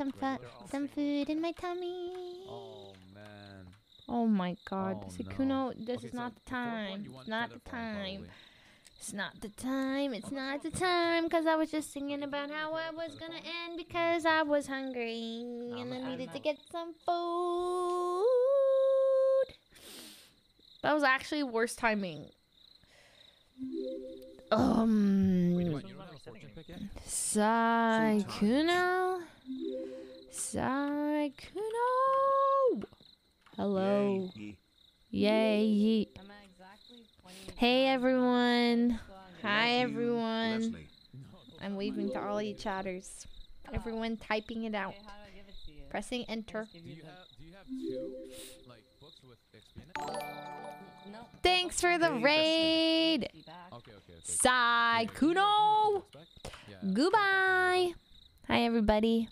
some fu some food in my tummy. Oh man. Oh my god, Oh, Sykkuno, no. this Okay, is so not the the fourth one time. you It's not the time. probably. It's not the time. It's not the time because I was just singing about how I was gonna end because I was hungry and I needed to get some food. That was actually worst timing. Um, Wait, what? You don't have a fortune pick yet? Sykkuno, Sykkuno. Hello. Yay. I'm at exactly 20 Hey everyone. Hi everyone. Leslie. I'm waving to all you chatters. Oh. Everyone typing it out. Okay, how do I give it to you? Pressing enter. Just give Do you you the- have do you have two like books with XP in it? No. Thanks for the raid. Be. Okay, okay, okay. Sykkuno. Yeah. Goodbye. Hi everybody.